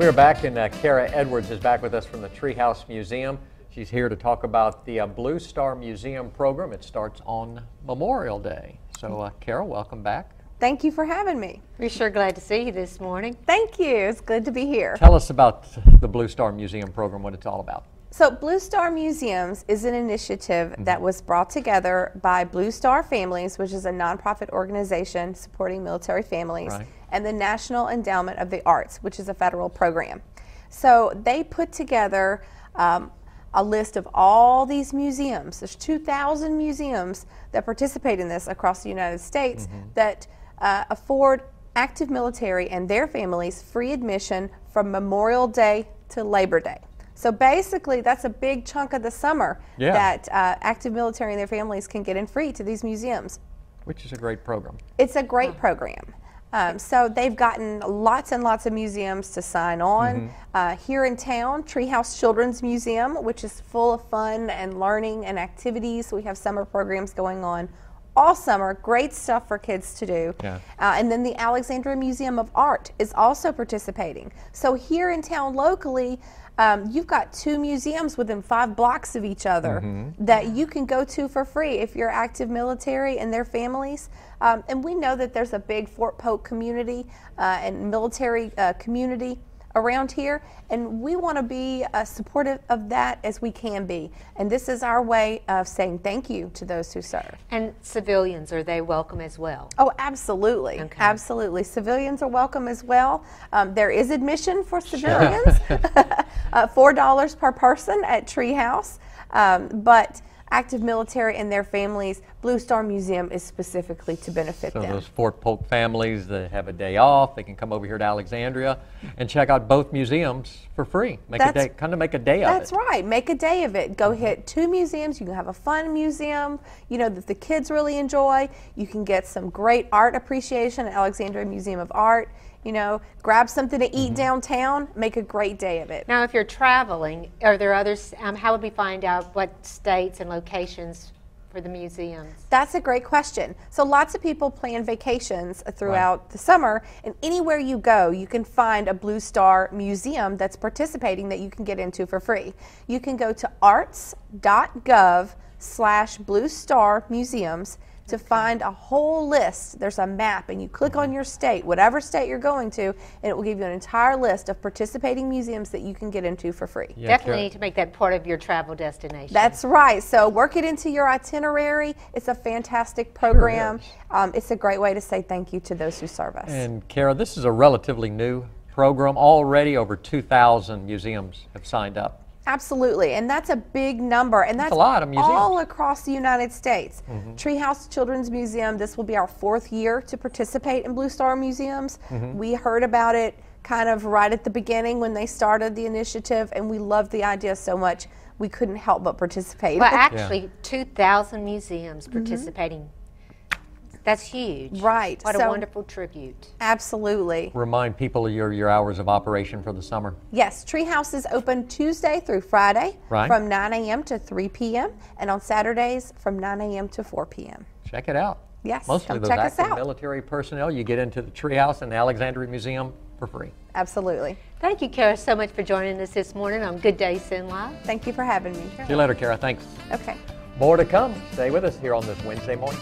We are back, and uh, Kara Edwards is back with us from the Treehouse Museum. She's here to talk about the uh, Blue Star Museum program. It starts on Memorial Day. So, uh, Kara, welcome back. Thank you for having me. We're sure glad to see you this morning. Thank you. It's good to be here. Tell us about the Blue Star Museum program, what it's all about. So, Blue Star Museums is an initiative Mm-hmm. that was brought together by Blue Star Families, which is a nonprofit organization supporting military families, Right. and the National Endowment of the Arts, which is a federal program. So, they put together um, a list of all these museums. There's 2,000 museums that participate in this across the United States that uh, afford active military and their families free admission from Memorial Day to Labor Day. So basically, that's a big chunk of the summer Yeah. that uh, active military and their families can get in free to these museums. Which is a great program. It's a great program. Um, so they've gotten lots and lots of museums to sign on. Uh, here in town, Treehouse Children's Museum, which is full of fun and learning and activities. We have summer programs going on all summer. Great stuff for kids to do. Yeah. Uh, and then the Alexandria Museum of Art is also participating. So here in town locally, um, you've got two museums within five blocks of each other that you can go to for free if you're active military and their families. Um, and we know that there's a big Fort Polk community uh, and military uh, community around here, and we want to be uh, supportive of that as we can be. And this is our way of saying thank you to those who serve. And civilians, are they welcome as well? Oh, absolutely. Okay. Absolutely. Civilians are welcome as well. Um, there is admission for civilians, uh, $4 per person at Treehouse. Um, but active military and their families, Blue Star Museum is specifically to benefit So them. those Fort Polk families that have a day off, they can come over here to Alexandria and check out both museums for free. Make a That's- day, kind of make a day of That's it. right. Make a day of it. Go mm-hmm. hit two museums. You can have a fun museum, you know, that the kids really enjoy. You can get some great art appreciation at Alexandria Museum of Art. You know, grab something to Mm-hmm. eat downtown. Make a great day of it. Now, if you're traveling, are there others? Um, how would we find out what states and locations for the museums? That's a great question. So lots of people plan vacations throughout the summer, and anywhere you go, you can find a Blue Star museum that's participating that you can get into for free. You can go to arts.gov slash Blue Star Museums to find a whole list. There's a map, and you click on your state, whatever state you're going to, and it will give you an entire list of participating museums that you can get into for free. Yeah, Definitely Kara- need to make that part of your travel destination. That's right. So work it into your itinerary. It's a fantastic program. is. um, it's a great way to say thank you to those who serve us. And Kara, this is a relatively new program. Already over 2,000 museums have signed up. Absolutely, and that's a big number, and that's a lot of museums. All across the United States. Treehouse Children's Museum. This will be our fourth year to participate in Blue Star Museums. Mm-hmm. We heard about it kind of right at the beginning when they started the initiative, and we loved the idea so much we couldn't help but participate. well, actually, 2,000 museums Mm-hmm. participating. That's huge. Right, What a wonderful tribute. Absolutely. Remind people of your, your hours of operation for the summer. Yes, Treehouse is open Tuesday through Friday Right. from 9 a.m. to 3 p.m. and on Saturdays from 9 a.m. to 4 p.m. Check it out. Yes, Mostly come those check us active out. military personnel, you get into the Treehouse and the Alexandria Museum for free. Absolutely. Thank you, Kara, so much for joining us this morning on Good Day Cenla. Thank you for having me. See you later, Kara. Thanks. Okay. More to come. Stay with us here on this Wednesday morning.